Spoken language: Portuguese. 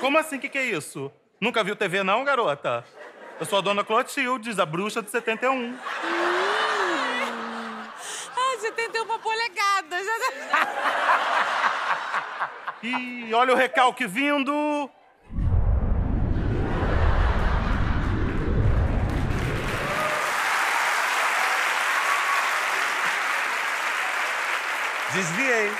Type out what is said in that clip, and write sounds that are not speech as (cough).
Como assim? O que, que é isso? Nunca viu TV, não, garota? Eu sou a dona Clotildes, a bruxa de 71. Ah, 71 polegadas. (laughs) E olha o recalque vindo. Desviei.